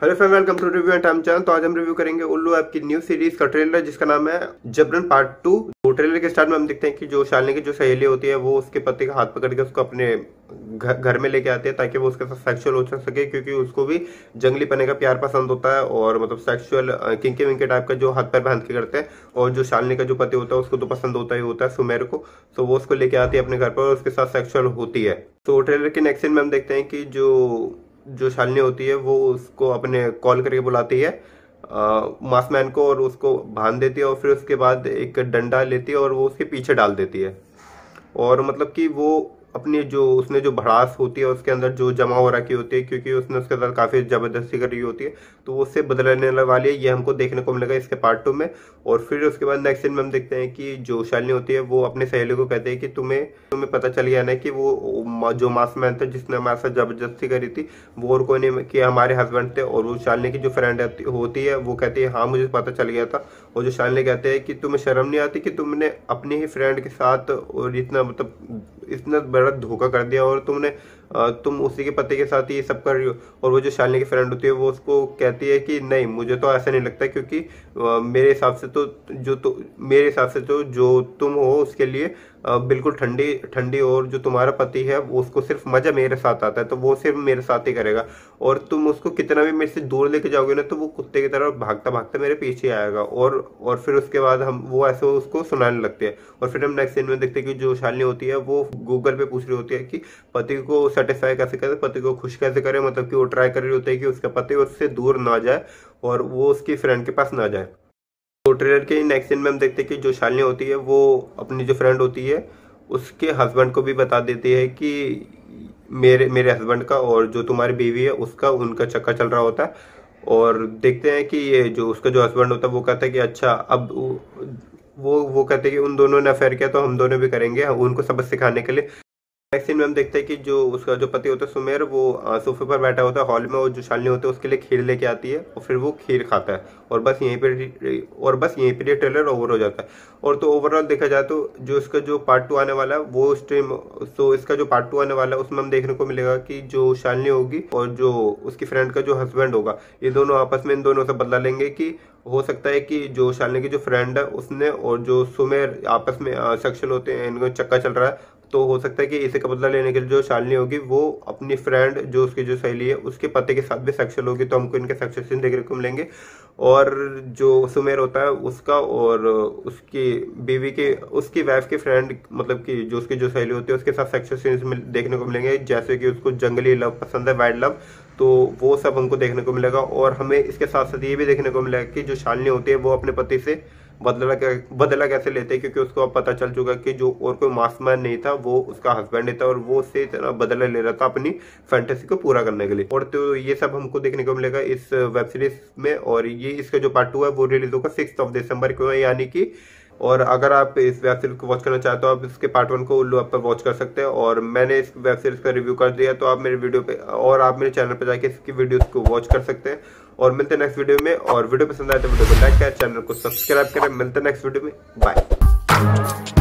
Hello friend welcome to review and time channel तो आज हम रिव्यू करेंगे उल्लू ऐप की न्यू सीरीज़ का ट्रेलर जिसका नाम है जबरन पार्ट टू तो ट्रेलर के स्टार्ट में हम देखते हैं कि जो शालिनी की जो सहेली होती है, वो उसके पति का हाथ पकड़ के उसको अपने घर में लेके आती है ताकि वो उसके साथ सेक्सुअल हो सके, क्योंकि उसको भी जंगली पने का प्यार पसंद होता है और मतलब सेक्सुअल किंके विंके टाइप का जो हाथ पैर बाँध के करते हैं और जो शालिनी का जो पति होता है उसको तो पसंद होता ही होता है, सुमेर को। तो वो उसको लेके आती है अपने घर पर और उसके साथ सेक्सुअल होती है। तो ट्रेलर के नेक्स्ट सीन में हम देखते हैं कि जो जो शालिनी होती है, वो उसको अपने कॉल करके बुलाती है मासमैन को और उसको बाँध देती है और फिर उसके बाद एक डंडा लेती है और वो उसके पीछे डाल देती है। और मतलब कि वो अपनी जो, उसने जो भड़ास होती है, उसके अंदर जो जमा हो रखी होती है, क्योंकि उसने उसके साथ काफ़ी ज़बरदस्ती करी होती है तो वो उससे बदलने वाली है, ये हमको देखने को मिलेगा इसके पार्ट टू में। और फिर उसके बाद नेक्स्ट सीन में हम देखते हैं कि जो शालिनी होती है, वो अपने सहेली को कहते हैं कि तुम्हें तुम्हें पता चल गया ना कि वो जो मासमैन था, जिसने हमारे साथ ज़बरदस्ती करी थी, वो और कोई नहीं, कि हमारे हस्बैंड थे, और वो शालिनी की जो फ्रेंड होती है, वो कहती है हाँ मुझे पता चल गया था। और जो शालिनी कहते हैं कि, तुम्हें शर्म नहीं आती कि तुमने अपने ही फ्रेंड के साथ और इतना मतलब इतना बड़ा धोखा कर दिया और तुमने तुम उसी के पति के साथ ये सब कर रही हो, और वो जो शालिनी की फ्रेंड होती है, वो उसको कहती है कि नहीं, मुझे तो ऐसा नहीं लगता क्योंकि मेरे हिसाब से तो जो तो मेरे हिसाब से तो जो तुम हो उसके लिए बिल्कुल ठंडी ठंडी और जो तुम्हारा पति है, वो उसको सिर्फ़ मज़ा मेरे साथ आता है तो वो सिर्फ़ मेरे साथ ही करेगा। और तुम उसको कितना भी मेरे से दूर लेके जाओगे ना तो वो कुत्ते की तरह भागता भागता मेरे पीछे आएगा, और और फिर उसके बाद हम, वो ऐसे उसको सुनाने लगते हैं। और फिर हम नेक्स्ट सीन में देखते हैं कि जो शालिनी होती है, वो गूगल पे पूछ रही होती है कि पति को सेटिस्फाई कैसे करे, पति को खुश कैसे करे मतलब कि वो ट्राई कर रही होती है कि उसका पति उससे दूर ना जाए और वो उसकी फ्रेंड के पास ना जाए। तो ट्रेलर के नेक्स्ट सीन में हम देखते हैं कि जो शालिनी होती है, वो अपनी जो फ्रेंड होती है, उसके हस्बैंड को भी बता देती है कि मेरे मेरे हस्बैंड का और जो तुम्हारी बीवी है, उसका, उनका चक्कर चल रहा होता है। और देखते हैं कि ये जो, उसका जो हस्बैंड होता है, वो कहता है कि अच्छा अब वो वो कहते हैं कि उन दोनों ने अफेयर किया तो हम दोनों भी करेंगे, उनको सबक सिखाने के लिए। नेक्स्ट सीन में हम देखते हैं कि जो उसका जो पति होता है सुमेर, वो सोफे पर बैठा होता है, हॉल में, और जो शालिनी होते हैं, उसके लिए खीर लेके आती है, और फिर वो खीर खाता है। और बस यहीं पर और बस यहीं पर ये ट्रेलर ओवर हो जाता है। और तो ओवरऑल देखा जाए तो जो इसका जो पार्ट टू आने वाला है, वो स्ट्रीम तो इसका जो पार्ट टू आने वाला है, उसमें हम देखने को मिलेगा कि जो शालिनी होगी, और जो उसकी फ्रेंड का जो हस्बैंड होगा, ये दोनों आपस में इन दोनों से बदला लेंगे कि हो सकता है कि जो शालिनी की जो फ्रेंड है, उसने और जो सुमेर आपस में सेक्शुअल होते हैं, इनको चक्का चल रहा है तो हो सकता है कि इसे का बदला लेने के लिए जो शालिनी होगी, वो अपनी फ्रेंड जो उसकी जो सहेली है, उसके पति के साथ भी सेक्शुअल होगी तो हमको इनके सेक्शुअल सीन देखने को मिलेंगे। और जो सुमेर होता है, उसका और उसकी बीवी के, उसकी वाइफ की फ्रेंड मतलब कि जो उसकी जो सहेली होती है, उसके साथ सेक्शुअल सीन देखने को मिलेंगे। जैसे कि उसको जंगली लव पसंद है वाइल्ड लव तो वो सब हमको देखने को मिलेगा। और हमें इसके साथ साथ ये भी देखने को मिलेगा कि जो शालिनी होती है, वो अपने पति से बदला क्या, बदला कैसे लेते हैं? क्योंकि उसको अब पता चल चुका है कि जो और कोई मास्कमैन नहीं था, वो उसका हस्बैंड था और वो उससे इतना बदला ले रहा था अपनी फैंटेसी को पूरा करने के लिए। और तो ये सब हमको देखने को मिलेगा इस वेब सीरीज़ में और ये, इसका जो पार्ट टू है, वो रिलीज़ होगा सिक्स ऑफ़ दिसंबर को, यानी कि और अगर आप इस वेब सीरीज़ को वॉच करना चाहते हो, आप इसके पार्ट वन को उल्लू आप पर वॉच कर सकते हैं। और मैंने इस वेब सीरीज़ का रिव्यू कर दिया तो आप मेरे वीडियो पे और आप मेरे चैनल पर जाके इसकी वीडियोस को वॉच कर सकते हैं। और मिलते हैं नेक्स्ट वीडियो में, और वीडियो पसंद आए तो वीडियो को लाइक करें चैनल को सब्सक्राइब करें। मिलते हैं नेक्स्ट वीडियो में। बाय